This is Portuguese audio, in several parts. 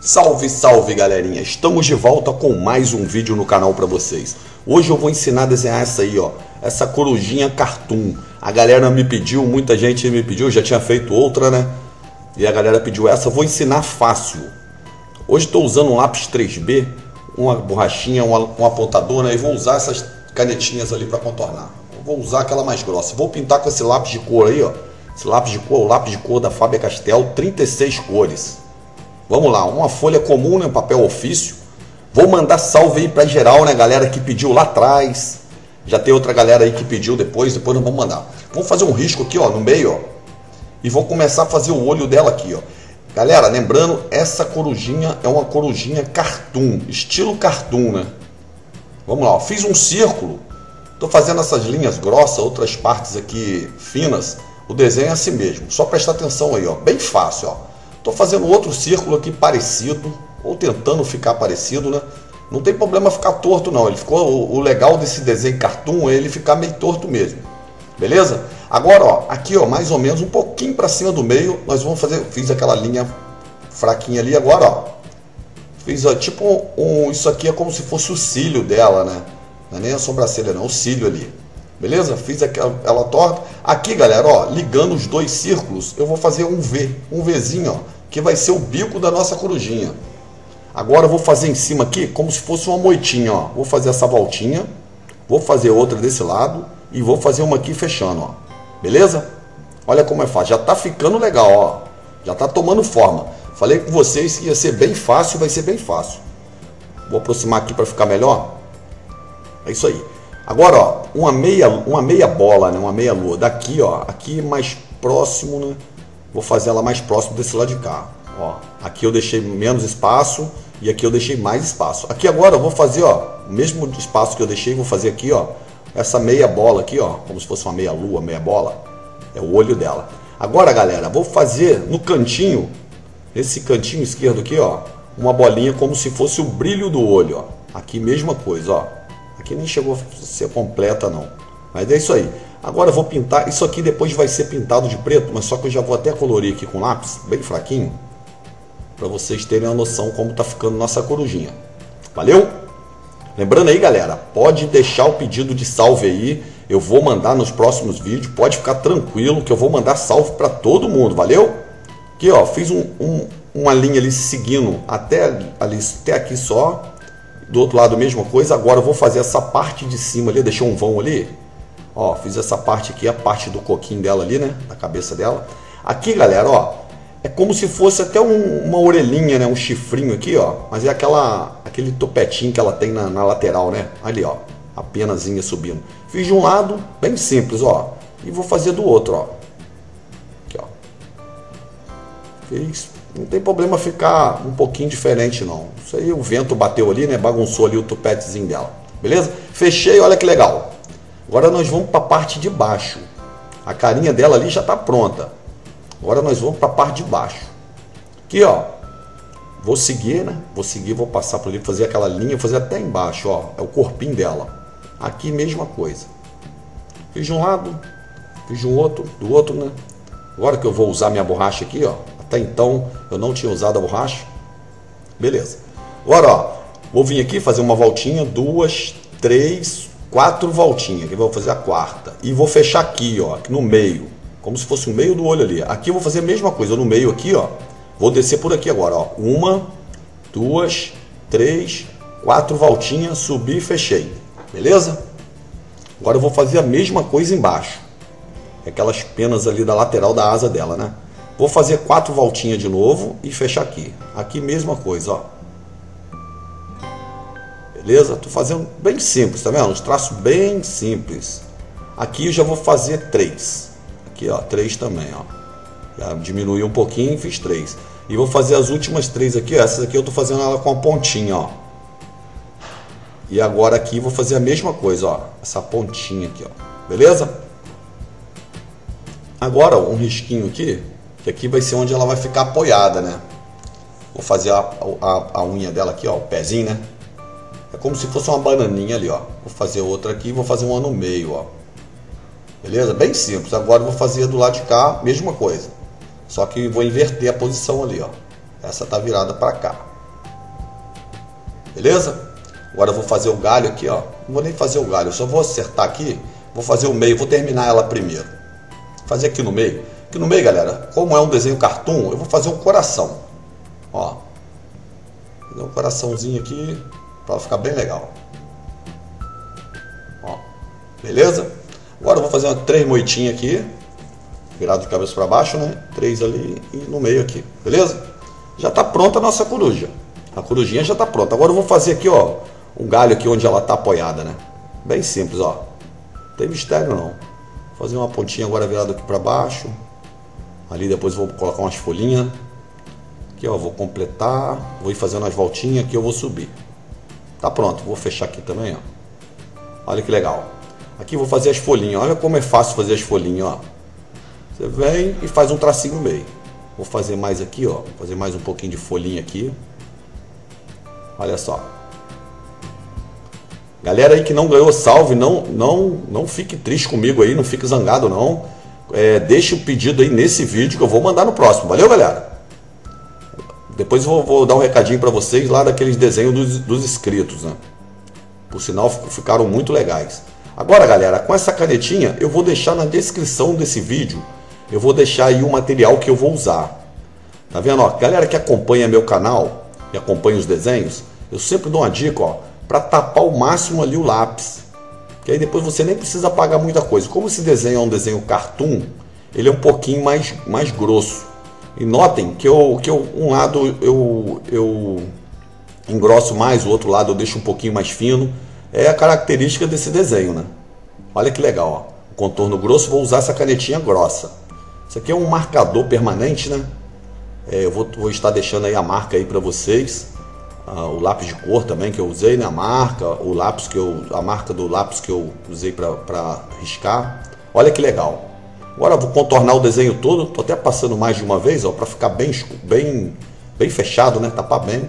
Salve, salve galerinha! Estamos de volta com mais um vídeo no canal para vocês. Hoje eu vou ensinar a desenhar essa aí, ó, essa corujinha cartoon. A galera me pediu, muita gente me pediu, já tinha feito outra, né? E a galera pediu essa, vou ensinar fácil. Hoje estou usando um lápis 3B, uma borrachinha, um apontador, né? E vou usar essas canetinhas ali para contornar. Vou usar aquela mais grossa. Vou pintar com esse lápis de cor aí, ó. Esse lápis de cor, o lápis de cor da Faber Castell, 36 cores. Vamos lá, uma folha comum, né, papel ofício. Vou mandar salve aí para geral, né, galera que pediu lá atrás. Já tem outra galera aí que pediu depois, depois não vamos mandar. Vamos fazer um risco aqui, ó, no meio, ó. E vou começar a fazer o olho dela aqui, ó. Galera, lembrando, essa corujinha é uma corujinha cartoon, estilo cartoon, né? Vamos lá, ó. fiz um círculo. Tô fazendo essas linhas grossas, outras partes aqui finas. O desenho é assim mesmo. Só prestar atenção aí, ó. Bem fácil, ó. Estou fazendo outro círculo aqui parecido, ou tentando ficar parecido, né? Não tem problema ficar torto não, ele ficou o, legal desse desenho cartoon é ele ficar meio torto mesmo. Beleza? Agora, ó, aqui, ó, mais ou menos um pouquinho para cima do meio, nós vamos fazer, fiz aquela linha fraquinha ali agora, ó. Fiz ó, tipo um, isso aqui é como se fosse o cílio dela, né? Não é nem a sobrancelha não, o cílio ali. Beleza? Fiz aquela, ela torta. Aqui, galera, ó, ligando os dois círculos, eu vou fazer um V, um Vzinho, ó, que vai ser o bico da nossa corujinha. Agora eu vou fazer em cima aqui como se fosse uma moitinha, ó. Vou fazer essa voltinha, vou fazer outra desse lado e vou fazer uma aqui fechando, ó. Beleza? Olha como é fácil. Já tá ficando legal, ó. Já tá tomando forma. Falei com vocês que ia ser bem fácil, vai ser bem fácil. Vou aproximar aqui para ficar melhor. É isso aí. Agora, ó, uma meia, uma meia bola, né? Uma meia lua. Daqui, ó, aqui mais próximo, né? Vou fazer ela mais próximo desse lado de cá. Ó, aqui eu deixei menos espaço e aqui eu deixei mais espaço. Aqui agora eu vou fazer, ó, o mesmo espaço que eu deixei, vou fazer aqui, ó, essa meia bola aqui, ó, como se fosse uma meia lua, meia bola. É o olho dela. Agora, galera, vou fazer no cantinho, esse cantinho esquerdo aqui, ó, uma bolinha como se fosse o brilho do olho, ó. Aqui mesma coisa, ó. Aqui nem chegou a ser completa não. Mas é isso aí. Agora eu vou pintar, isso aqui depois vai ser pintado de preto, mas só que eu já vou até colorir aqui com lápis, bem fraquinho, para vocês terem uma noção como tá ficando nossa corujinha. Valeu? Lembrando aí, galera, pode deixar o pedido de salve aí, eu vou mandar nos próximos vídeos, pode ficar tranquilo que eu vou mandar salve para todo mundo, valeu? Aqui, ó, fiz um, um, uma linha ali seguindo até ali, até aqui só, do outro lado a mesma coisa, agora eu vou fazer essa parte de cima ali, deixei um vão ali, Ó, fiz essa parte aqui, a parte do coquinho dela ali, né? Da cabeça dela. Aqui, galera, ó, é como se fosse até um, uma orelhinha, né? Um chifrinho aqui, ó. Mas é aquela, aquele topetinho que ela tem na, na lateral, né? Ali, ó. A penazinha subindo. Fiz de um lado, bem simples, ó. E vou fazer do outro, ó. Aqui, ó. Fiz. Não tem problema ficar um pouquinho diferente, não. Isso aí o vento bateu ali, né? Bagunçou ali o topetezinho dela. Beleza? Fechei, olha que legal. Agora nós vamos para a parte de baixo. A carinha dela ali já está pronta. Agora nós vamos para a parte de baixo. Aqui, ó. Vou seguir, né? Vou seguir, vou passar por ali, fazer aquela linha, fazer até embaixo, ó. É o corpinho dela. Aqui mesma coisa. Fiz de um lado, fiz de um outro, do outro, né? Agora que eu vou usar minha borracha aqui, ó. Até então eu não tinha usado a borracha. Beleza. Agora, ó. Vou vir aqui fazer uma voltinha, duas, três, quatro voltinhas, que eu vou fazer a quarta. E vou fechar aqui, ó, aqui no meio, como se fosse o meio do olho ali. Aqui eu vou fazer a mesma coisa, no meio aqui, ó. Vou descer por aqui agora, ó. Uma, duas, três, quatro voltinhas, subi e fechei. Beleza? Agora eu vou fazer a mesma coisa embaixo. Aquelas penas ali da lateral da asa dela, né? Vou fazer quatro voltinhas de novo e fechar aqui. Aqui mesma coisa, ó. Beleza? Estou fazendo bem simples, tá vendo? Os traços bem simples. Aqui eu já vou fazer três. Aqui, ó, três também, ó. Já diminui um pouquinho, fiz três. E vou fazer as últimas três aqui, ó. Essas aqui eu estou fazendo ela com a pontinha, ó. E agora aqui vou fazer a mesma coisa, ó. Essa pontinha aqui, ó. Beleza? Agora, um risquinho aqui, que aqui vai ser onde ela vai ficar apoiada, né? Vou fazer a, a, a unha dela aqui, ó, o pezinho, né? É como se fosse uma bananinha ali, ó. Vou fazer outra aqui, vou fazer uma no meio, ó. Beleza? Bem simples. Agora vou fazer do lado de cá, mesma coisa. Só que vou inverter a posição ali, ó. Essa tá virada para cá. Beleza? Agora vou fazer o galho aqui, ó. Não vou nem fazer o galho, só vou acertar aqui. Vou fazer o meio, vou terminar ela primeiro. Fazer aqui no meio. Aqui no meio, galera, como é um desenho cartoon, eu vou fazer um coração. Ó. Fazer um coraçãozinho aqui para ficar bem legal. Ó. Beleza? Agora eu vou fazer uma três moitinhas aqui. Virado de cabeça para baixo, né? Três ali e no meio aqui. Beleza? Já está pronta a nossa coruja. A corujinha já está pronta. Agora eu vou fazer aqui, ó, um galho aqui onde ela está apoiada, né? Bem simples, ó. Não tem mistério não. Vou fazer uma pontinha agora virada aqui para baixo. Ali depois vou colocar umas folhinhas. Aqui, ó, vou completar. Vou ir fazendo as voltinhas aqui, eu vou subir. Tá pronto, vou fechar aqui também, ó. Olha que legal. Aqui vou fazer as folhinhas. Olha como é fácil fazer as folhinhas, ó. Você vem e faz um tracinho meio. Vou fazer mais aqui, ó. Vou fazer mais um pouquinho de folhinha aqui. Olha só. Galera aí que não ganhou salve, não, não, não fique triste comigo aí, não fique zangado não. É, deixe o pedido aí nesse vídeo que eu vou mandar no próximo. Valeu, galera? Depois eu vou, dar um recadinho para vocês lá daqueles desenhos dos, dos inscritos, né? Por sinal, ficaram muito legais. Agora, galera, com essa canetinha, eu vou deixar na descrição desse vídeo, eu vou deixar aí o material que eu vou usar. Tá vendo? Ó, galera que acompanha meu canal, e acompanha os desenhos, eu sempre dou uma dica, ó, para tapar o máximo ali o lápis. Que aí depois você nem precisa apagar muita coisa. Como esse desenho é um desenho cartoon, ele é um pouquinho mais, mais grosso. E notem que, eu, que eu, um lado eu, eu engrosso mais, o outro lado eu deixo um pouquinho mais fino. É a característica desse desenho, né? Olha que legal, ó. O contorno grosso, vou usar essa canetinha grossa. Isso aqui é um marcador permanente, né? É, eu vou, vou, estar deixando aí a marca aí para vocês. Ah, o lápis de cor também que eu usei, né? A marca, o lápis que eu, a marca do lápis que eu usei para riscar. Olha que legal. Agora vou contornar o desenho todo. Tô até passando mais de uma vez, ó, para ficar bem, bem, bem fechado, né? Tapar bem.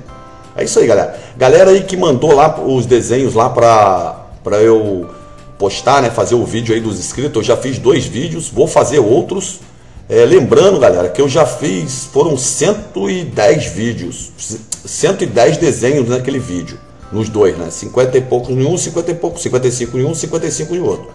É isso aí, galera. Galera aí que mandou lá os desenhos lá para para eu postar, né? Fazer o vídeo aí dos inscritos. Eu já fiz dois vídeos, vou fazer outros. É, lembrando, galera, que eu já fiz, foram 110 vídeos, 110 desenhos naquele vídeo, nos dois, né? 50 e poucos em um, 50 e poucos, 55 em um, 55 em outro.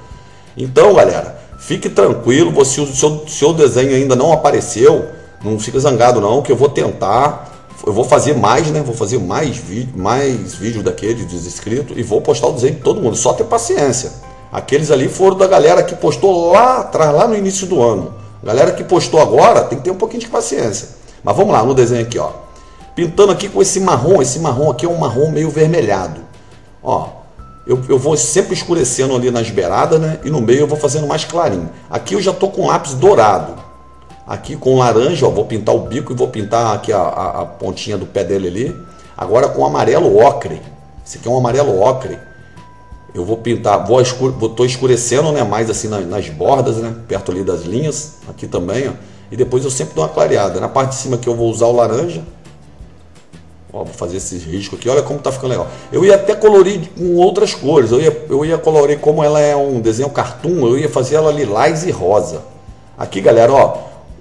Então, galera, fique tranquilo, se o seu, seu desenho ainda não apareceu, não fica zangado não, que eu vou tentar, eu vou fazer mais, né? Vou fazer mais vídeo, mais vídeos daquele dos e vou postar o desenho de todo mundo, só ter paciência. Aqueles ali foram da galera que postou lá atrás, lá no início do ano. Galera que postou agora tem que ter um pouquinho de paciência. Mas vamos lá, no desenho aqui, ó. Pintando aqui com esse marrom, esse marrom aqui é um marrom meio vermelhado. Ó, eu, eu vou sempre escurecendo ali nas beiradas, né? E no meio eu vou fazendo mais clarinho. Aqui eu já tô com lápis dourado. Aqui com laranja, ó, vou pintar o bico e vou pintar aqui a, a, a pontinha do pé dele ali. Agora com amarelo ocre. Esse aqui é um amarelo ocre eu vou pintar, vou escure, tô escurecendo né, mais assim nas, nas, bordas, né, perto ali das linhas, aqui também, ó, e depois eu sempre dou uma clareada. Na parte de cima aqui eu vou usar o laranja, ó, vou fazer esse risco aqui, olha como tá ficando legal. Eu ia até colorir com outras cores, eu ia, eu ia colorir como ela é um desenho cartoon, eu ia fazer ela lilás e rosa. Aqui galera, ó,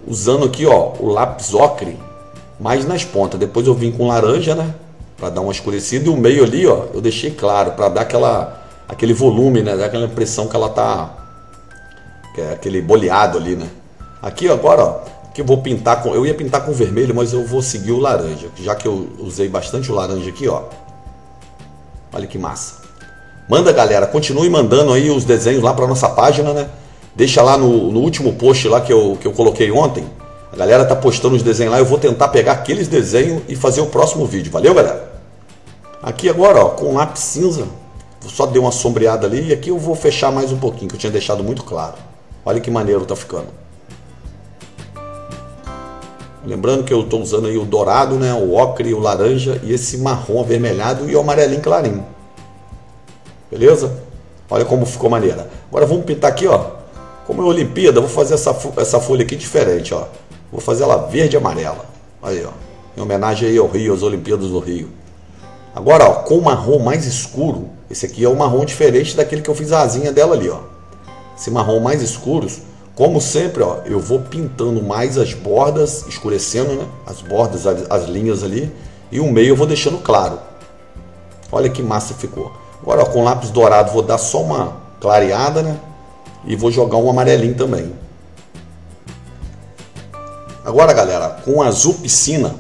usando aqui ó, o lápis ocre, mais nas pontas, depois eu vim com laranja, né, para dar uma escurecida, e o meio ali ó, eu deixei claro, para dar aquela aquele volume, né? Dá aquela impressão que ela tá. Que é aquele boleado ali, né? Aqui agora, ó, que eu vou pintar com. Eu ia pintar com vermelho, mas eu vou seguir o laranja. Já que eu usei bastante o laranja aqui, ó. Olha que massa. Manda, galera, continue mandando aí os desenhos lá para nossa página, né? Deixa lá no, no, último post lá que eu, que eu coloquei ontem. A galera tá postando os desenhos lá. Eu vou tentar pegar aqueles desenhos e fazer o próximo vídeo. Valeu, galera? Aqui agora, ó, com lápis cinza, só dei uma sombreada ali e aqui eu vou fechar mais um pouquinho, que eu tinha deixado muito claro. Olha que maneiro tá ficando. Lembrando que eu estou usando aí o dourado, né, o ocre, o laranja e esse marrom avermelhado e o amarelinho clarinho. Beleza? Olha como ficou maneira. Agora vamos pintar aqui, ó. Como é Olimpíada, vou fazer essa, essa folha aqui diferente, ó. Vou fazer ela verde e amarela. Aí, ó. Em homenagem aí ao Rio, às Olimpíadas do Rio. Agora, ó, com o marrom mais escuro, esse aqui é o marrom diferente daquele que eu fiz a asinha dela ali, ó. Esse marrom mais escuro, como sempre, ó, eu vou pintando mais as bordas, escurecendo, né? As bordas, as, as linhas ali, e o meio eu vou deixando claro. Olha que massa ficou. Agora ó, com lápis dourado vou dar só uma clareada, né? E vou jogar um amarelinho também. Agora, galera, com azul piscina,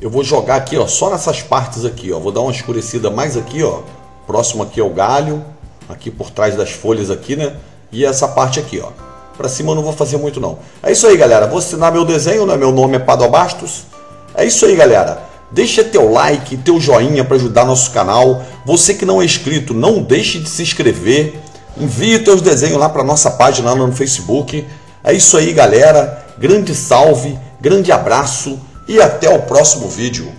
eu vou jogar aqui, ó, só nessas partes aqui, ó. Vou dar uma escurecida mais aqui, ó. Próximo aqui é o galho, aqui por trás das folhas aqui, né? E essa parte aqui, ó. Pra cima eu não vou fazer muito não. É isso aí, galera. Vou assinar meu desenho, né? Meu nome é Pado Bastos. É isso aí, galera. Deixa teu like, teu joinha para ajudar nosso canal. Você que não é inscrito, não deixe de se inscrever. Envie teus desenhos lá para nossa página lá no Facebook. É isso aí, galera. Grande salve, grande abraço e até o próximo vídeo.